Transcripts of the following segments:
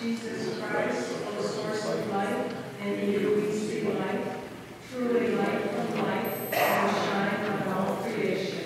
Jesus Christ, O source of life. and in you we see light. Truly light from light, and shine on all creation.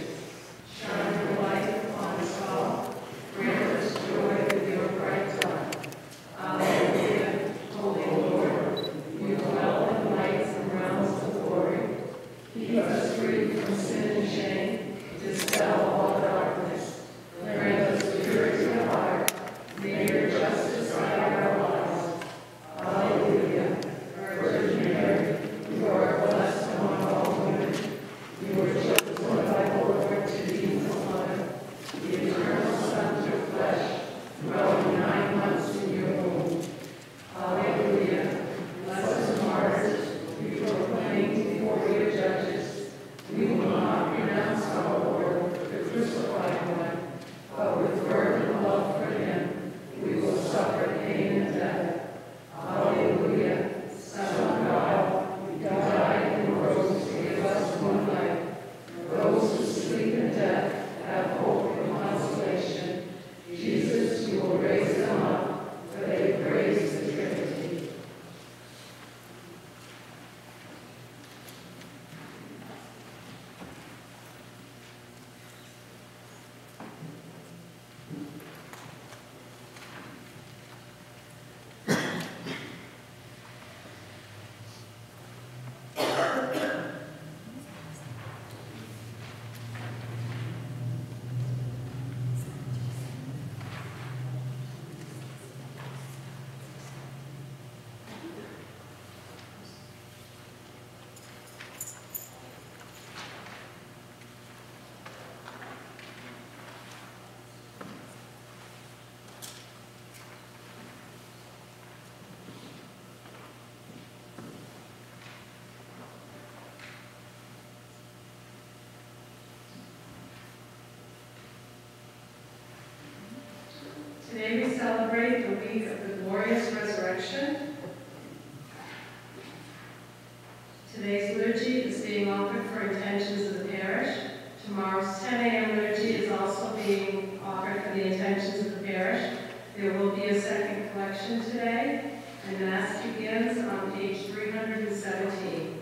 week of the glorious resurrection. Today's liturgy is being offered for intentions of the parish. Tomorrow's 10 a.m. liturgy is also being offered for the intentions of the parish. There will be a second collection today, and Mass begins on page 317.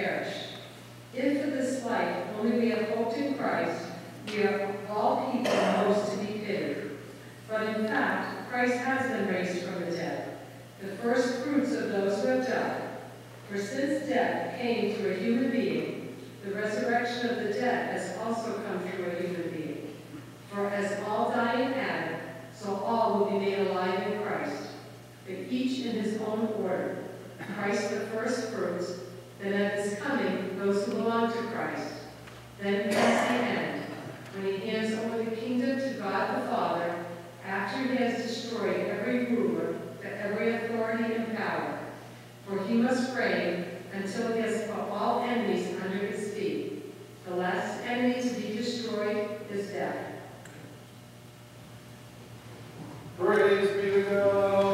perish. If for this life only we have hoped in Christ, we are all people most to be pitied. But in fact, Christ has been raised from the dead, the first fruits of those who have died. For since death came through a human being, the resurrection of the dead has also come through a human being. For as all die in Adam, so all will be made alive in Christ, but each in his own order. Christ the first fruits, that at his coming, those who belong to Christ, then comes the end, when he hands over the kingdom to God the Father, after he has destroyed every ruler, every authority and power. For he must reign until he has put all enemies under his feet. The last enemy to be destroyed is death. Praise be to God.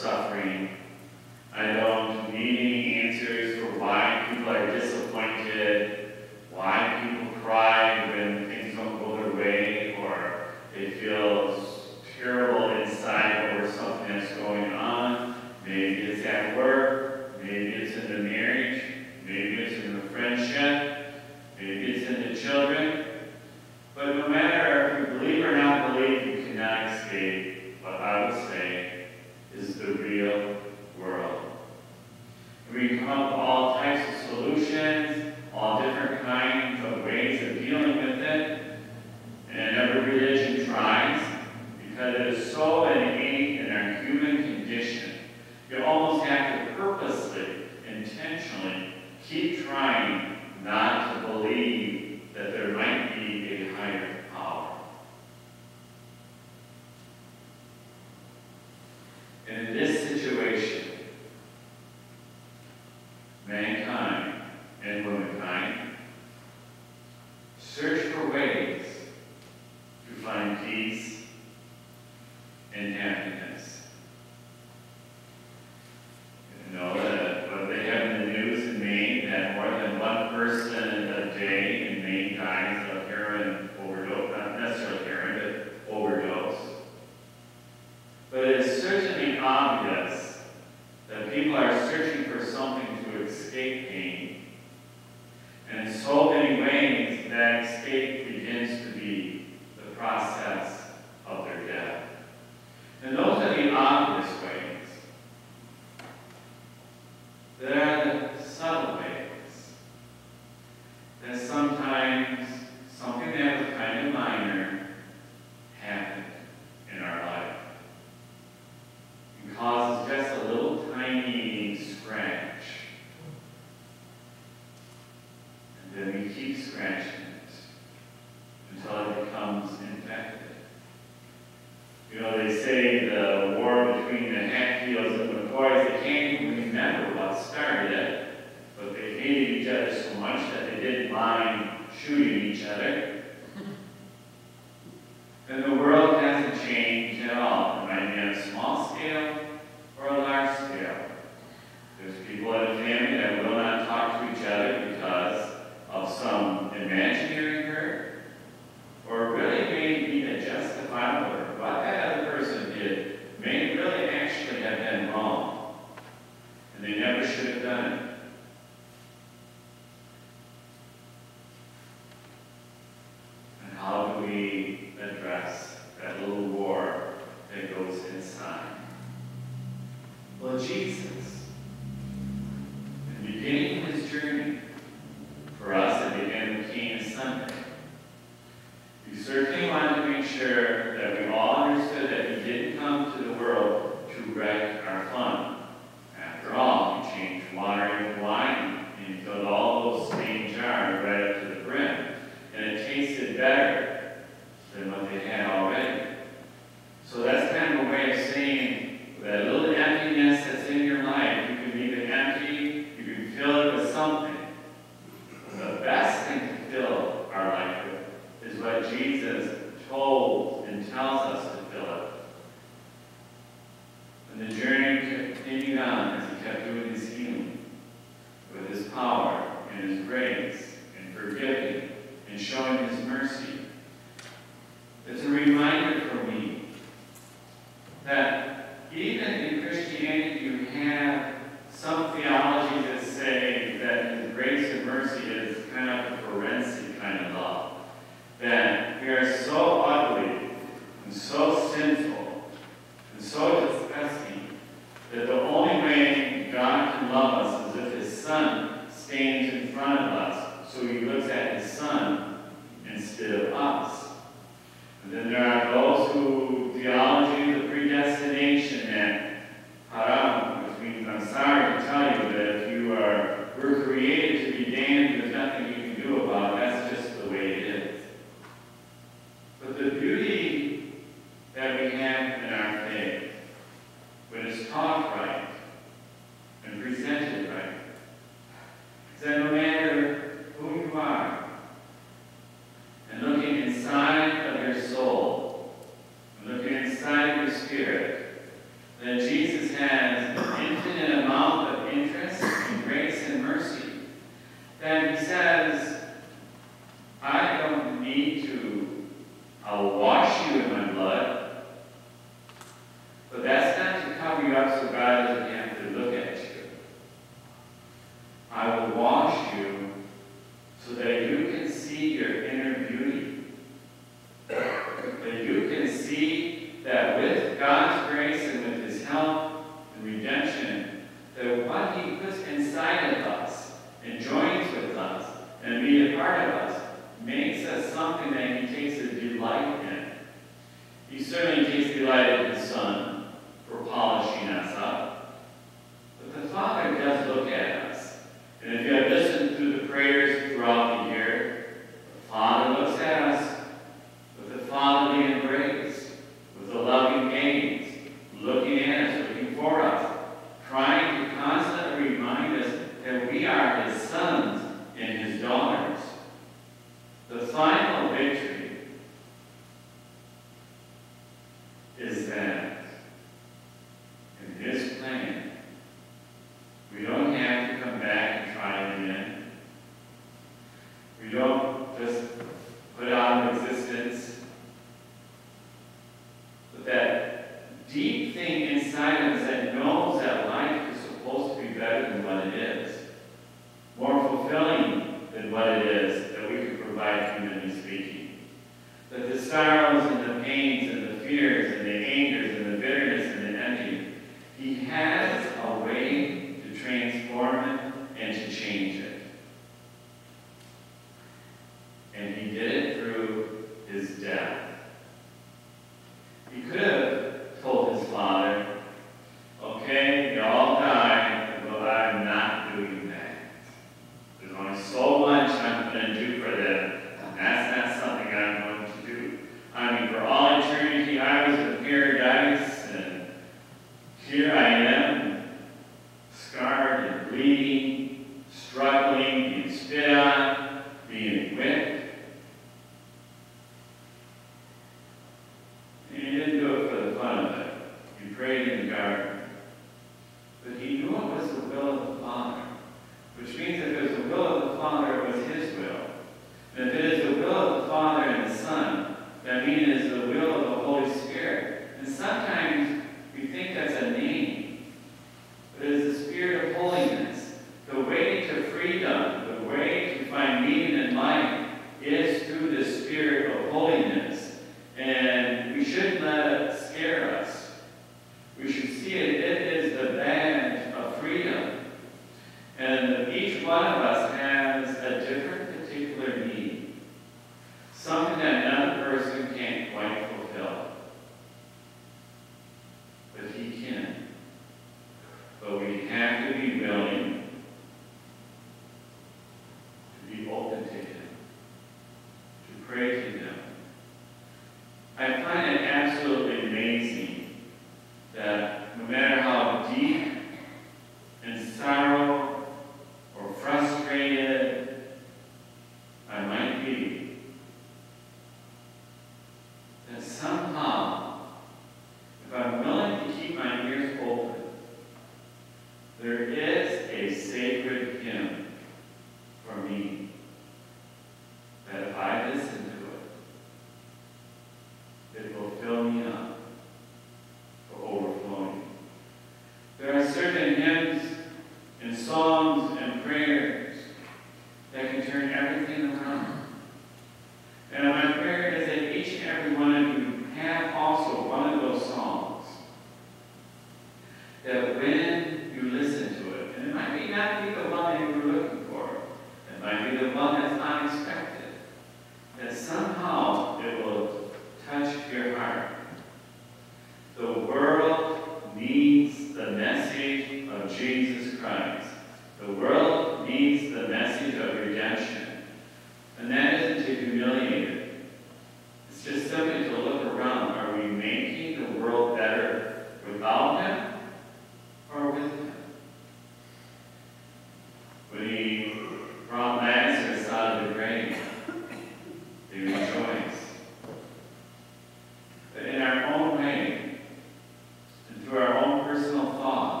Father.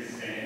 Please stand.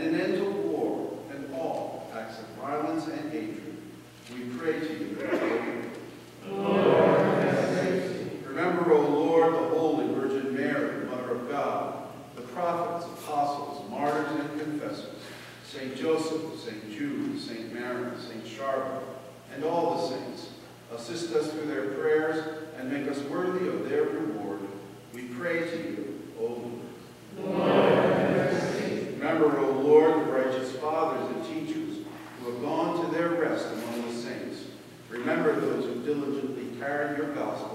and an end to war and all acts of violence and hatred. We pray to you. Your gospel